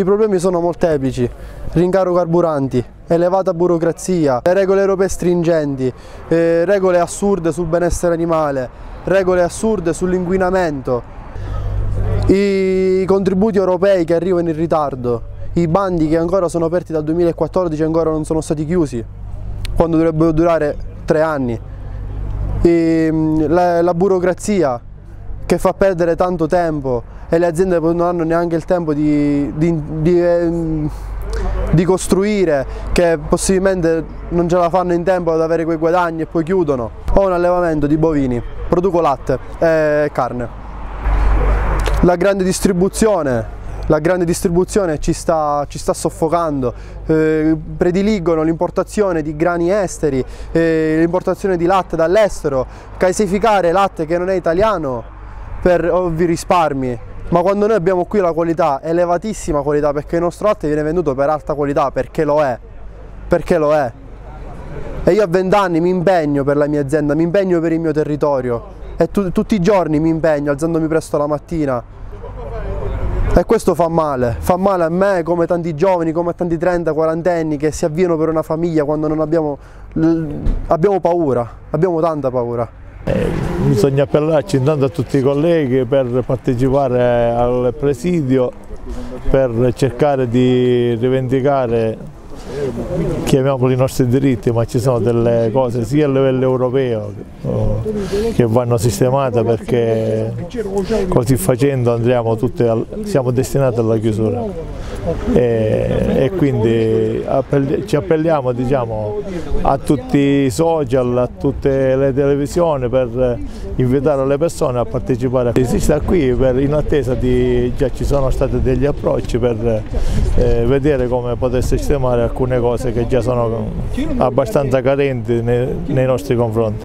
I problemi sono molteplici, rincaro carburanti, elevata burocrazia, regole europee stringenti, eh, regole assurde sul benessere animale, regole assurde sull'inquinamento, i contributi europei che arrivano in ritardo, i bandi che ancora sono aperti dal 2014 e ancora non sono stati chiusi, quando dovrebbero durare tre anni, e, la, la burocrazia che fa perdere tanto tempo e le aziende non hanno neanche il tempo di, di, di, ehm, di, costruire, che possibilmente non ce la fanno in tempo ad avere quei guadagni e poi chiudono. Ho un allevamento di bovini, produco latte e carne. La grande distribuzione la grande distribuzione ci sta, ci sta soffocando, eh, prediligono l'importazione di grani esteri, eh, l'importazione di latte dall'estero, casificare latte che non è italiano per ovvi risparmi ma quando noi abbiamo qui la qualità, elevatissima qualità, perché il nostro latte viene venduto per alta qualità, perché lo è, perché lo è. E io a vent'anni mi impegno per la mia azienda, mi impegno per il mio territorio e tu, tutti i giorni mi impegno alzandomi presto la mattina. E questo fa male, fa male a me come tanti giovani, come tanti 30, 40 anni che si avviano per una famiglia quando non abbiamo, abbiamo paura, abbiamo tanta paura. Eh, bisogna appellarci intanto a tutti i colleghi per partecipare al presidio, per cercare di rivendicare chiamiamoli i nostri diritti, ma ci sono delle cose sia a livello europeo che vanno sistemate perché così facendo andremo tutti al, siamo destinati alla chiusura e, e quindi appelli, ci appelliamo diciamo, a tutti i social, a tutte le televisioni per invitare le persone a partecipare. Si sta qui per, in attesa di, già ci sono stati degli approcci per eh, vedere come poter sistemare alcune cose che già sono abbastanza carenti nei, nei nostri confronti.